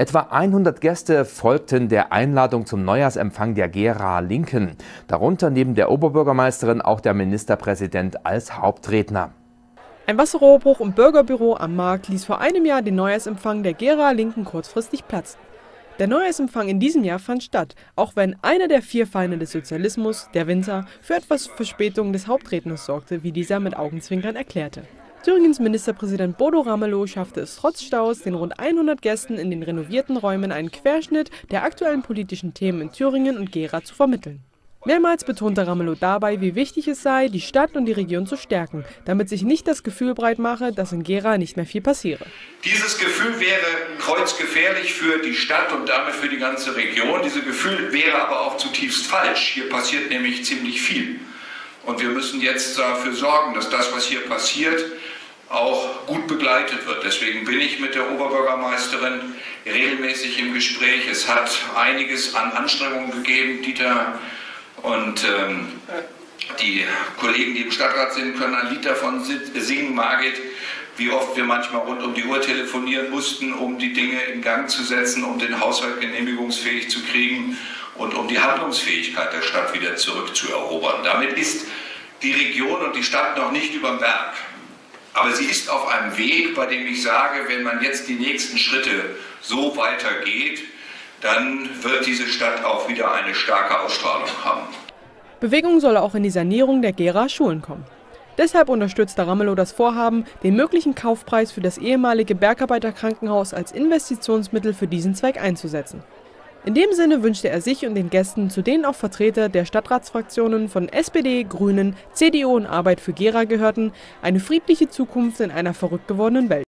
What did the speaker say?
Etwa 100 Gäste folgten der Einladung zum Neujahrsempfang der Gera Linken, darunter neben der Oberbürgermeisterin auch der Ministerpräsident als Hauptredner. Ein Wasserrohrbruch im Bürgerbüro am Markt ließ vor einem Jahr den Neujahrsempfang der Gera Linken kurzfristig platzen. Der Neujahrsempfang in diesem Jahr fand statt, auch wenn einer der vier Feinde des Sozialismus, der Winzer, für etwas Verspätung des Hauptredners sorgte, wie dieser mit Augenzwinkern erklärte. Thüringens Ministerpräsident Bodo Ramelow schaffte es trotz Staus, den rund 100 Gästen in den renovierten Räumen einen Querschnitt der aktuellen politischen Themen in Thüringen und Gera zu vermitteln. Mehrmals betonte Ramelow dabei, wie wichtig es sei, die Stadt und die Region zu stärken, damit sich nicht das Gefühl breit mache, dass in Gera nicht mehr viel passiere. Dieses Gefühl wäre kreuzgefährlich für die Stadt und damit für die ganze Region. Dieses Gefühl wäre aber auch zutiefst falsch. Hier passiert nämlich ziemlich viel. Und wir müssen jetzt dafür sorgen, dass das, was hier passiert, auch gut begleitet wird. Deswegen bin ich mit der Oberbürgermeisterin regelmäßig im Gespräch. Es hat einiges an Anstrengungen gegeben. Dieter und ähm, die Kollegen, die im Stadtrat sind, können ein Lied davon singen, Margit, wie oft wir manchmal rund um die Uhr telefonieren mussten, um die Dinge in Gang zu setzen, um den Haushalt genehmigungsfähig zu kriegen und um die Handlungsfähigkeit der Stadt wieder zurückzuerobern. Damit ist die Region und die Stadt noch nicht über dem Berg. Aber sie ist auf einem Weg, bei dem ich sage, wenn man jetzt die nächsten Schritte so weitergeht, dann wird diese Stadt auch wieder eine starke Ausstrahlung haben. Bewegung soll auch in die Sanierung der Gera Schulen kommen. Deshalb unterstützt Ramelow das Vorhaben, den möglichen Kaufpreis für das ehemalige Bergarbeiterkrankenhaus als Investitionsmittel für diesen Zweck einzusetzen. In dem Sinne wünschte er sich und den Gästen, zu denen auch Vertreter der Stadtratsfraktionen von SPD, Grünen, CDU und Arbeit für Gera gehörten, eine friedliche Zukunft in einer verrückt gewordenen Welt.